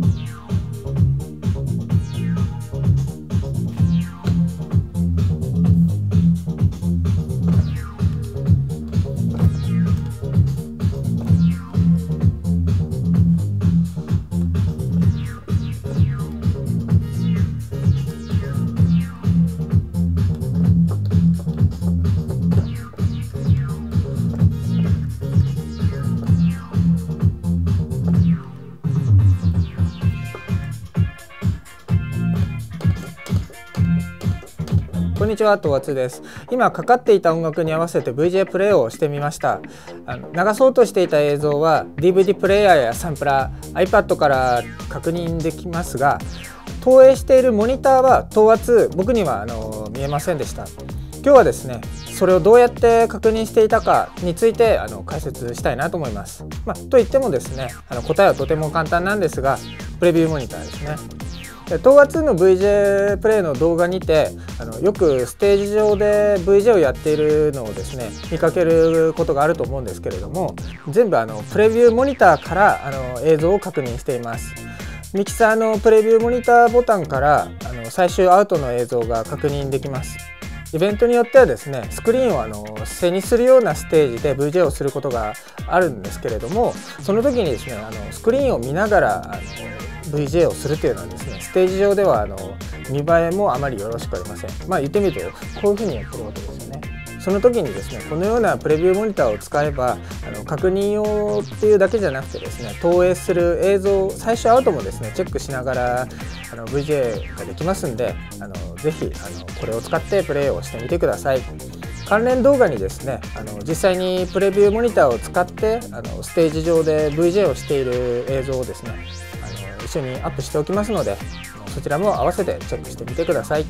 you こんにちは、とわつです。今かかっていた音楽に合わせて VJ プレイをしてみました。あの流そうとしていた映像は DVD プレイヤーやサンプラー、iPad から確認できますが、投影しているモニターは等圧、僕にはあの見えませんでした。今日はですね、それをどうやって確認していたかについてあの解説したいなと思います。まあ、といってもですね、あの答えはとても簡単なんですが、プレビューモニターですね。東亜2の VJ プレイの動画にてあのよくステージ上で VJ をやっているのをですね見かけることがあると思うんですけれども全部あのプレビューモニターからあの映像を確認しています。ミキサーのプレビューモニターボタンからあの最終アウトの映像が確認できます。イベントによってはですねスクリーンをあの背にするようなステージで VJ をすることがあるんですけれどもその時にですねあのスクリーンを見ながらあの VJ をするというのはですねステージ上ではあの見栄えもあまりよろしくありません。まあ言ってみるとこういうふうにやってるわけですよね。その時にですねこのようなプレビューモニターを使えばあの確認用っていうだけじゃなくてですね投影する映像最初アウトもですねチェックしながらあの VJ ができますんであのぜひあのこれを使ってプレイをしてみてください。関連動画にですねあの実際にプレビューモニターを使ってあのステージ上で VJ をしている映像をですね緒にアップしておきますのでそちらも合わせてチェックしてみてください。